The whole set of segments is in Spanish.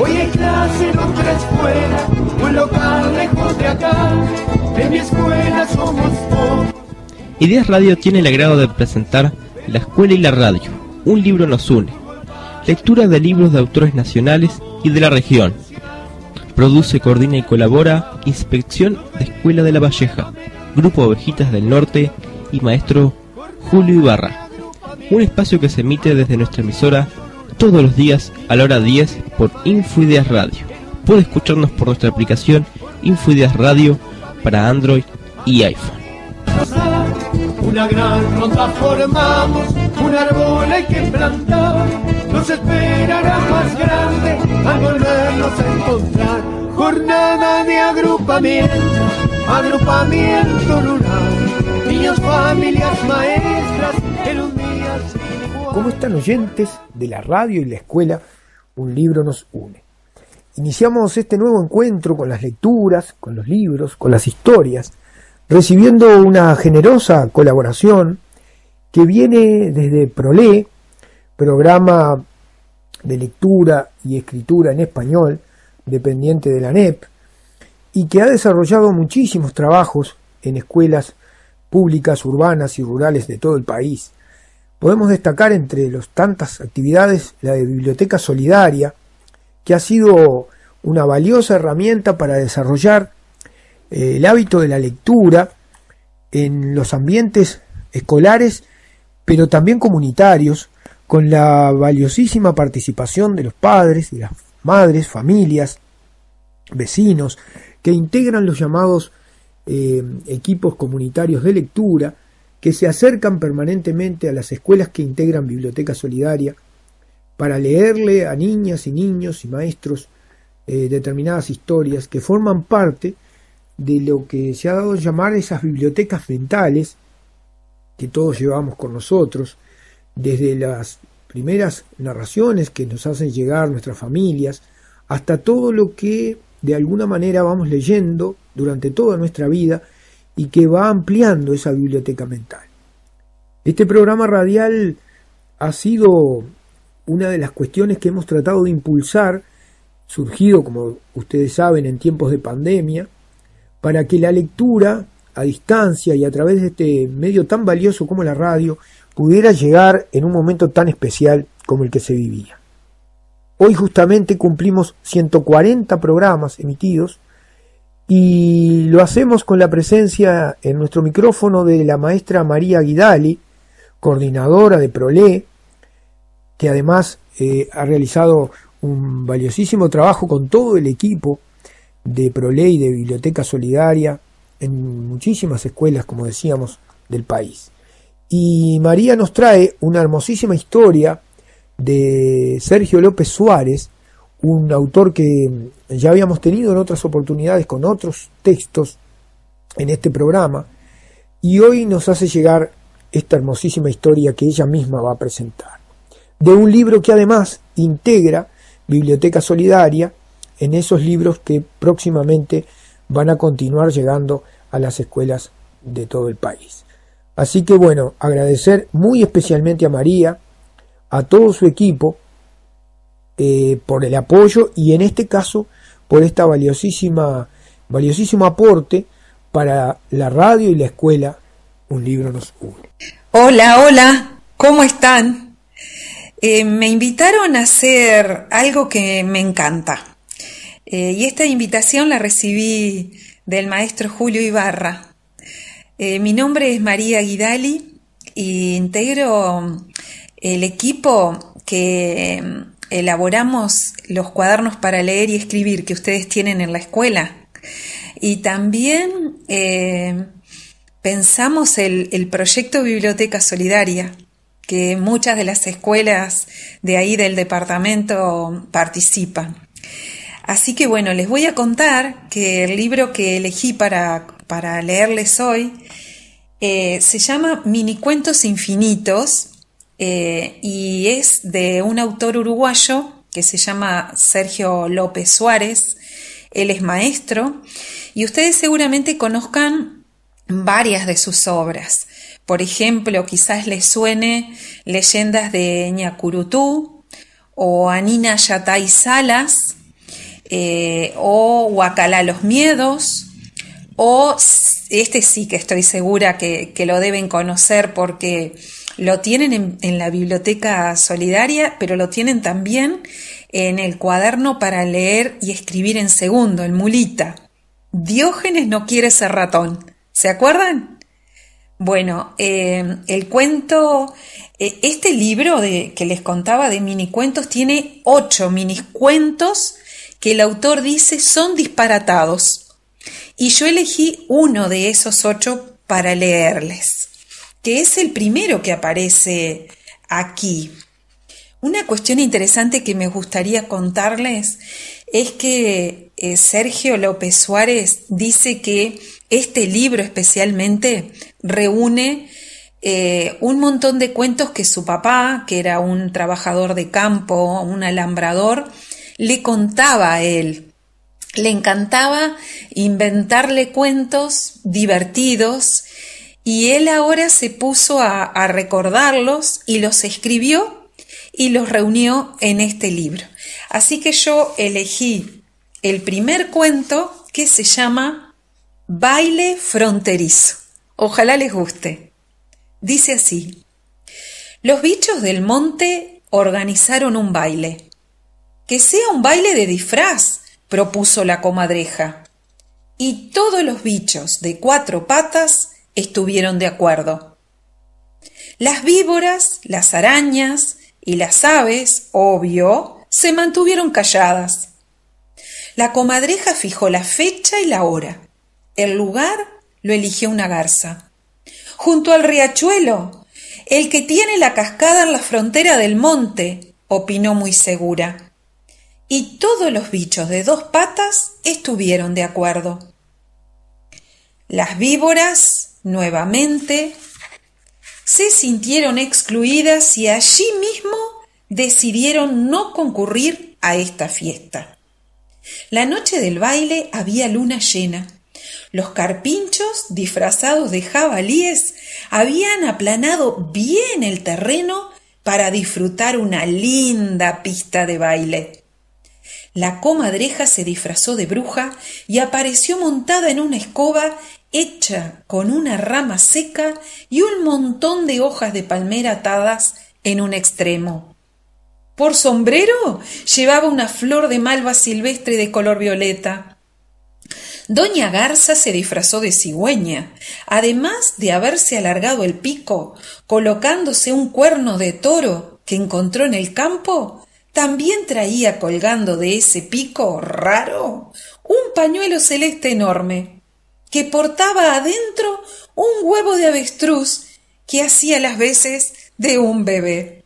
Hoy en otra escuela, de acá. De mi escuela somos. Ideas Radio tiene el agrado de presentar La Escuela y la Radio. Un libro nos une. Lectura de libros de autores nacionales y de la región. Produce, coordina y colabora Inspección de Escuela de la Valleja, Grupo Ovejitas del Norte y Maestro Julio Ibarra. Un espacio que se emite desde nuestra emisora todos los días a la hora 10 por Infoideas Radio. Puede escucharnos por nuestra aplicación Infoideas Radio para Android y iPhone. Una gran ronda formamos, un árbol hay que plantar, nos esperará más grande al volvernos a encontrar. Jornada de agrupamiento, agrupamiento rural, niños, familias, maestras, en un día. ¿Cómo están oyentes de la radio y la escuela? Un libro nos une. Iniciamos este nuevo encuentro con las lecturas, con los libros, con las historias, recibiendo una generosa colaboración que viene desde PROLE, programa de lectura y escritura en español, dependiente de la NEP, y que ha desarrollado muchísimos trabajos en escuelas públicas, urbanas y rurales de todo el país. Podemos destacar entre las tantas actividades la de Biblioteca Solidaria, que ha sido una valiosa herramienta para desarrollar eh, el hábito de la lectura en los ambientes escolares, pero también comunitarios, con la valiosísima participación de los padres y las madres, familias, vecinos, que integran los llamados eh, equipos comunitarios de lectura, que se acercan permanentemente a las escuelas que integran Biblioteca Solidaria para leerle a niñas y niños y maestros eh, determinadas historias que forman parte de lo que se ha dado a llamar esas bibliotecas mentales que todos llevamos con nosotros, desde las primeras narraciones que nos hacen llegar nuestras familias, hasta todo lo que de alguna manera vamos leyendo durante toda nuestra vida y que va ampliando esa biblioteca mental. Este programa radial ha sido una de las cuestiones que hemos tratado de impulsar, surgido, como ustedes saben, en tiempos de pandemia, para que la lectura a distancia y a través de este medio tan valioso como la radio pudiera llegar en un momento tan especial como el que se vivía. Hoy justamente cumplimos 140 programas emitidos y lo hacemos con la presencia en nuestro micrófono de la maestra María Guidali, coordinadora de PROLE, que además eh, ha realizado un valiosísimo trabajo con todo el equipo de ProLey, de Biblioteca Solidaria, en muchísimas escuelas, como decíamos, del país. Y María nos trae una hermosísima historia de Sergio López Suárez, un autor que ya habíamos tenido en otras oportunidades con otros textos en este programa, y hoy nos hace llegar esta hermosísima historia que ella misma va a presentar, de un libro que además integra Biblioteca Solidaria en esos libros que próximamente van a continuar llegando a las escuelas de todo el país. Así que bueno, agradecer muy especialmente a María, a todo su equipo, eh, por el apoyo y en este caso por esta valiosísima, valiosísimo aporte para la radio y la escuela. Un libro nos une. Hola, hola, ¿cómo están? Eh, me invitaron a hacer algo que me encanta. Eh, y esta invitación la recibí del maestro Julio Ibarra. Mi nombre es María Guidali y integro el equipo que elaboramos los cuadernos para leer y escribir que ustedes tienen en la escuela. Y también eh, pensamos el, el proyecto Biblioteca Solidaria, que muchas de las escuelas de ahí del departamento participan. Así que bueno, les voy a contar que el libro que elegí para, para leerles hoy eh, se llama Mini Cuentos Infinitos eh, y es de un autor uruguayo que se llama Sergio López Suárez. Él es maestro y ustedes seguramente conozcan varias de sus obras, Por ejemplo, quizás les suene leyendas de Ñacurutú o Anina Yatay Salas eh, o Huacalá los Miedos o este sí que estoy segura que, lo deben conocer porque lo tienen en, la biblioteca solidaria, pero lo tienen también en el cuaderno para leer y escribir en segundo, el mulita. Diógenes no quiere ser ratón. ¿Se acuerdan? Bueno, eh, el cuento, eh, este libro de, que les contaba de minicuentos tiene ocho minicuentos que el autor dice son disparatados. Y yo elegí uno de esos ocho para leerles, que es el primero que aparece aquí. Una cuestión interesante que me gustaría contarles es que eh, Sergio López Suárez dice que este libro especialmente reúne eh, un montón de cuentos que su papá, que era un trabajador de campo, un alambrador, le contaba a él. Le encantaba inventarle cuentos divertidos y él ahora se puso a recordarlos y los escribió y los reunió en este libro. Así que yo elegí el primer cuento que se llama Baile fronterizo. Ojalá les guste. Dice así. Los bichos del monte organizaron un baile. Que sea un baile de disfraz, propuso la comadreja. Y todos los bichos de cuatro patas estuvieron de acuerdo. Las víboras, las arañas y las aves, obvio, se mantuvieron calladas. La comadreja fijó la fecha y la hora. El lugar lo eligió una garza. Junto al riachuelo, el que tiene la cascada en la frontera del monte, opinó muy segura. Y todos los bichos de dos patas estuvieron de acuerdo. Las víboras, nuevamente, se sintieron excluidas y allí mismo decidieron no concurrir a esta fiesta. La noche del baile había luna llena los carpinchos, disfrazados de jabalíes, habían aplanado bien el terreno para disfrutar una linda pista de baile. La comadreja se disfrazó de bruja y apareció montada en una escoba hecha con una rama seca y un montón de hojas de palmera atadas en un extremo. Por sombrero llevaba una flor de malva silvestre de color violeta. Doña Garza se disfrazó de cigüeña, además de haberse alargado el pico, colocándose un cuerno de toro que encontró en el campo, también traía colgando de ese pico raro un pañuelo celeste enorme, que portaba adentro un huevo de avestruz que hacía las veces de un bebé.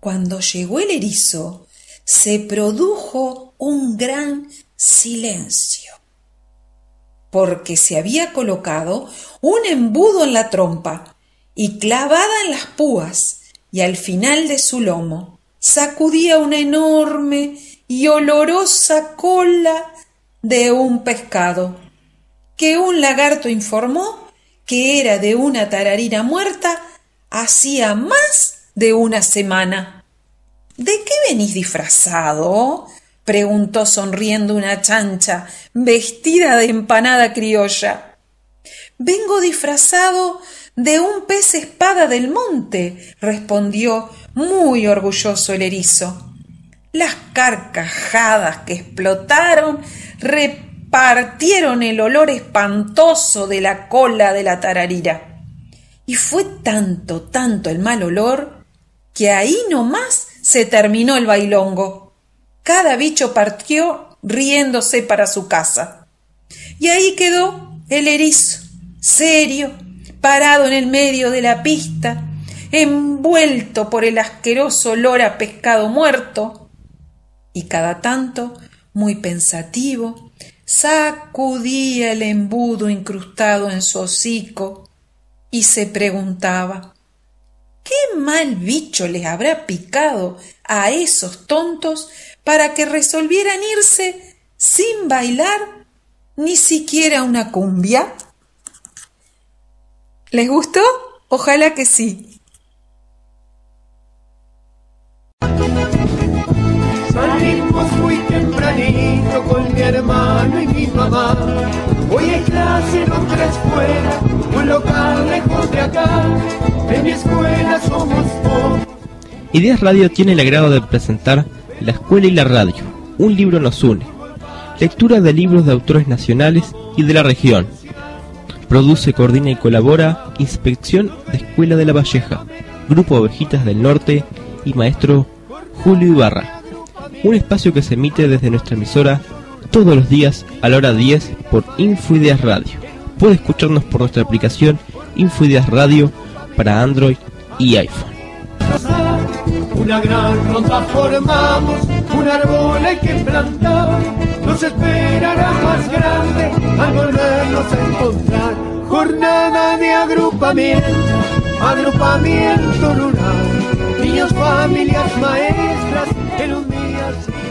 Cuando llegó el erizo, se produjo un gran silencio porque se había colocado un embudo en la trompa y clavada en las púas y al final de su lomo sacudía una enorme y olorosa cola de un pescado, que un lagarto informó que era de una tararina muerta hacía más de una semana. ¿De qué venís disfrazado? preguntó sonriendo una chancha vestida de empanada criolla. Vengo disfrazado de un pez espada del monte, respondió muy orgulloso el erizo. Las carcajadas que explotaron repartieron el olor espantoso de la cola de la tararira. Y fue tanto, tanto el mal olor, que ahí nomás se terminó el bailongo. Cada bicho partió riéndose para su casa. Y ahí quedó el erizo, serio, parado en el medio de la pista, envuelto por el asqueroso olor a pescado muerto, y cada tanto, muy pensativo, sacudía el embudo incrustado en su hocico y se preguntaba ¿Qué mal bicho les habrá picado a esos tontos para que resolvieran irse sin bailar ni siquiera una cumbia. ¿Les gustó? Ojalá que sí. Ideas Radio tiene el agrado de presentar La Escuela y la Radio. Un libro nos une. Lectura de libros de autores nacionales y de la región. Produce, coordina y colabora Inspección de Escuela de la Valleja, Grupo Ovejitas del Norte y Maestro Julio Ibarra. Un espacio que se emite desde nuestra emisora todos los días a la hora 10 por Infoideas Radio. Puede escucharnos por nuestra aplicación Infoideas Radio para Android y iPhone. Una gran ronda formamos, un árbol hay que plantar, nos esperará más grande al volvernos a encontrar. Jornada de agrupamiento, agrupamiento rural, niños, familias, maestras, en un día.